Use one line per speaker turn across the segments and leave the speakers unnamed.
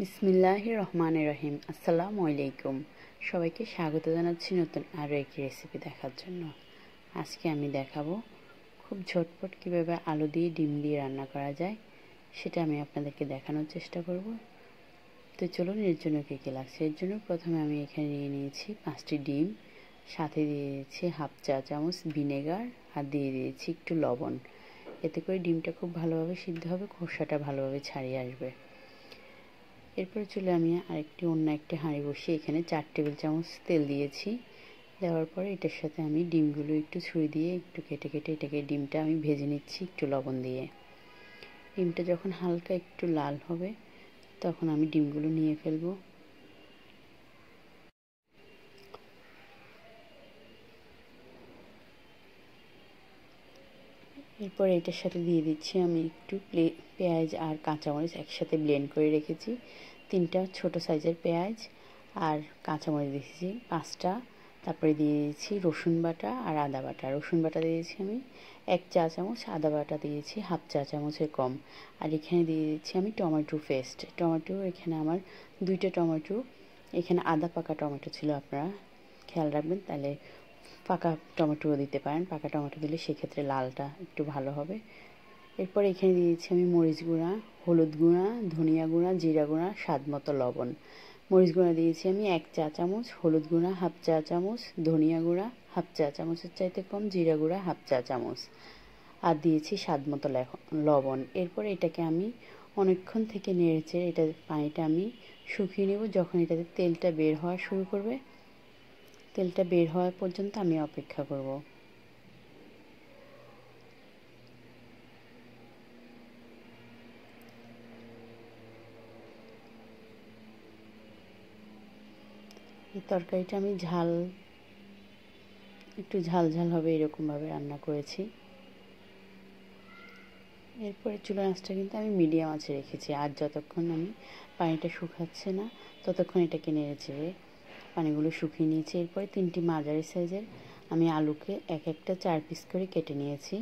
বিসমিল্লাহ রহমান রহিম। আসসালামু আলাইকুম। সবাইকে স্বাগত জানাচ্ছি নতুন আরও একটি রেসিপি দেখার জন্য। আজকে আমি দেখাবো খুব ঝটপট কীভাবে আলু দিয়ে ডিম দিয়ে রান্না করা যায়, সেটা আমি আপনাদেরকে দেখানোর চেষ্টা করব। তো চলুন, এর জন্য কী কী লাগছে? এর জন্য প্রথমে আমি এখানে নিয়ে নিয়েছি পাঁচটি ডিম, সাথে দিয়ে দিয়েছি হাফ চা চামচ ভিনেগার আর দিয়ে দিয়েছি একটু লবণ। এতে করে ডিমটা খুব ভালোভাবে সিদ্ধ হবে, খোসাটা ভালোভাবে ছাড়িয়ে আসবে। এরপরে চলে আমি আরেকটি অন্য একটি হাঁড়ি বসিয়ে এখানে চার টেবিল চামচ তেল দিয়েছি। দেওয়ার পরে এটার সাথে আমি ডিমগুলো একটু ছুঁড়ে দিয়ে একটু কেটে কেটে এটাকে ডিমটা আমি ভেজে নিচ্ছি একটু লবণ দিয়ে। ডিমটা যখন হালকা একটু লাল হবে, তখন আমি ডিমগুলো নিয়ে ফেলব। এরপর এটার সাথে দিয়ে দিচ্ছি আমি একটু পেঁয়াজ আর কাঁচামরিচ একসাথে ব্লেন্ড করে রেখেছি। তিনটা ছোট সাইজের পেঁয়াজ আর কাঁচামরিচ দিয়েছি, পাঁচটা। তারপরে দিয়ে দিয়েছি রসুন বাটা আর আদা বাটা। রসুন বাটা দিয়েছি আমি এক চা চামচ, আদা বাটা দিয়েছি হাফ চা চামচের কম। আর এখানে দিয়ে দিচ্ছি আমি টমেটো পেস্ট টমেটো এখানে আমার দুইটা টমেটো, এখানে আদা পাকা টমেটো ছিল আপনারা খেয়াল রাখবেন, তাহলে পাকা টমেটোও দিতে পারেন। পাকা টমেটো দিলে সেক্ষেত্রে লালটা একটু ভালো হবে। এরপর এখানে দিয়েছি আমি মরিচ গুঁড়া, হলুদ গুঁড়া, ধনিয়া গুঁড়া, জিরা গুঁড়া, স্বাদ মতো লবণ। মরিচ গুঁড়া দিয়েছি আমি এক চা চামচ, হলুদ গুঁড়া হাফ চা চামচ, ধনিয়া গুঁড়া হাফ চা চামচের চাইতে কম, জিরা গুঁড়া হাফ চা চামচ। আর দিয়েছি স্বাদ মতো লবণ। এরপর এটাকে আমি অনেকক্ষণ থেকে নেড়েছে এটা পানিটা আমি শুকিয়ে নেব। যখন এটাতে তেলটা বের হওয়া শুরু করবে তেলটা বের হওয়া পর্যন্ত আমি অপেক্ষা করব। এই তরকারিটা আমি ঝাল, একটু ঝাল ঝাল হবে এরকমভাবে রান্না করেছি। এরপরে চুলা আঁচটা কিন্তু আমি মিডিয়াম আঁচে রেখেছি, আর যতক্ষণ আমি পানিটা শুকাচ্ছে না, ততক্ষণ এটাকে নেড়ে চেড়ে পানিগুলো শুকিয়ে নিয়েছি। এরপরে তিনটি মাঝারি সাইজের আমি আলুকে এক একটা চার পিস করে কেটে নিয়েছি।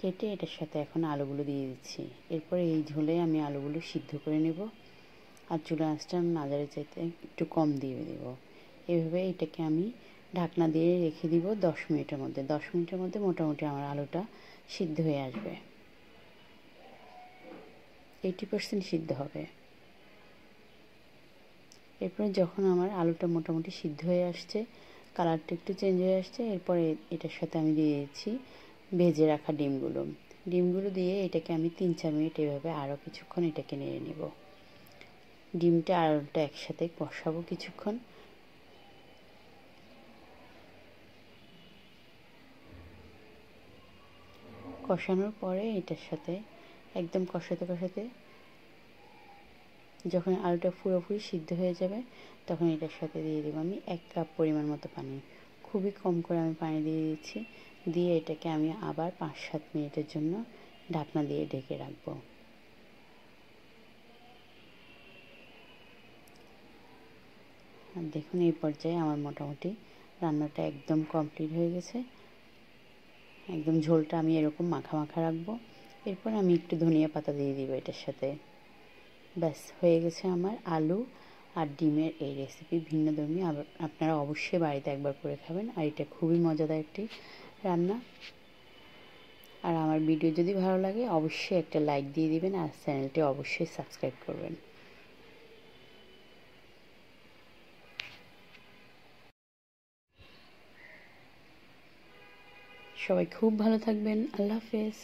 কেটে এটার সাথে এখন আলুগুলো দিয়ে দিচ্ছি। এরপরে এই ঝোলে আমি আলুগুলো সিদ্ধ করে নেব। আর চুলা আঁচটা আমি মাঝারি চাইতে একটু কম দিয়ে দেব। এভাবে এটাকে আমি ঢাকনা দিয়ে রেখে দিব দশ মিনিটের মধ্যে। দশ মিনিটের মধ্যে মোটামুটি আমার আলুটা সিদ্ধ হয়ে আসবে। এইটি পার্সেন্ট সিদ্ধ হবে। এরপরে যখন আমার আলুটা মোটামুটি সিদ্ধ হয়ে আসছে, কালারটা একটু চেঞ্জ হয়ে আসছে, এরপরে এটার সাথে আমি দিয়ে দিচ্ছি ভেজে রাখা ডিমগুলো। ডিমগুলো দিয়ে এটাকে আমি তিন চার মিনিট এভাবে আরও কিছুক্ষণ এটাকে নেড়ে নেব। ডিমটা আলুটা একসাথে কষাবো কিছুক্ষণ। কষানোর পরে এটার সাথে, একদম কষাতে কষাতে যখন আলুটা পুরোপুরি সিদ্ধ হয়ে যাবে, তখন এটার সাথে দিয়ে দেবো আমি এক কাপ পরিমাণ মতো পানি। খুবই কম করে আমি পানি দিয়ে দিচ্ছি দিয়ে এটাকে আমি আবার পাঁচ সাত মিনিটের জন্য ঢাকনা দিয়ে ঢেকে রাখব। দেখুন, এই পর্যায়ে আমার মোটামুটি রান্নাটা একদম কমপ্লিট হয়ে গেছে। একদম ঝোলটা আমি এরকম মাখা মাখা রাখব। এরপর আমি একটু ধনিয়া পাতা দিয়ে দিব এটার সাথে। ব্যাস, হয়ে গেছে আমার আলু আর ডিমের এই রেসিপি ভিন্ন ধর্মী আপনারা অবশ্যই বাড়িতে একবার করে খাবেন। আর এটা খুবই মজাদার একটি রান্না। আর আমার ভিডিও যদি ভালো লাগে, অবশ্যই একটা লাইক দিয়ে দিবেন আর চ্যানেলটি অবশ্যই সাবস্ক্রাইব করবেন। সবাই খুব ভালো থাকবেন। আল্লাহ হাফেজ।